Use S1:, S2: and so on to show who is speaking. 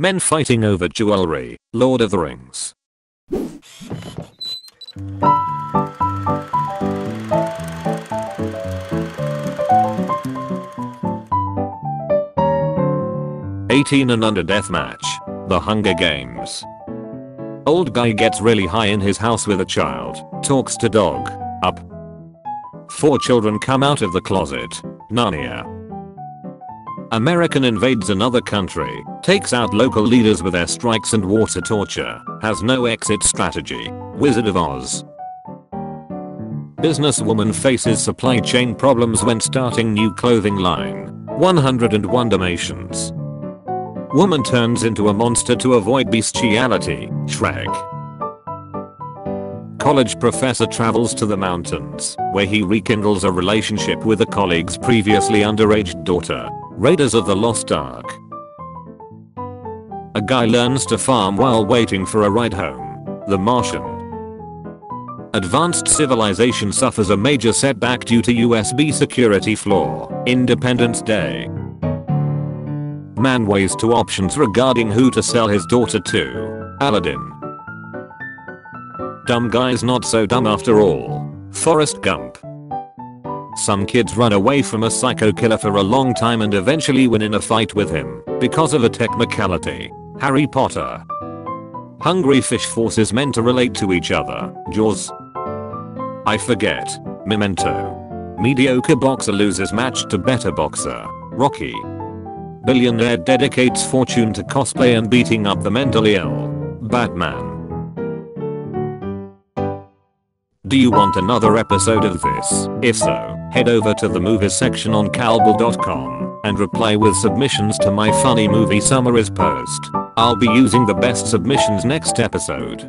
S1: Men fighting over jewelry. Lord of the Rings. Eighteen and under deathmatch. The Hunger Games. Old guy gets really high in his house with a child. Talks to dog. Up. Four children come out of the closet. Narnia. American invades another country, takes out local leaders with airstrikes and water torture, has no exit strategy. Wizard of Oz. Businesswoman faces supply chain problems when starting new clothing line. 101 Dalmatians. Woman turns into a monster to avoid bestiality. Shrek. College professor travels to the mountains, where he rekindles a relationship with a colleague's previously underage daughter. Raiders of the Lost Ark. A guy learns to farm while waiting for a ride home. The Martian. Advanced civilization suffers a major setback due to USB security flaw. Independence Day. Man weighs two options regarding who to sell his daughter to. Aladdin. Dumb guy's not so dumb after all. Forrest Gump. Some kids run away from a psycho killer for a long time and eventually win in a fight with him because of a technicality. Harry Potter. Hungry fish forces men to relate to each other. Jaws. I forget. Memento. Mediocre boxer loses match to better boxer. Rocky. Billionaire dedicates fortune to cosplay and beating up the mentally ill. Batman. Do you want another episode of this? If so, head over to the movies section on calbel.com and reply with submissions to my funny movie summaries post. I'll be using the best submissions next episode.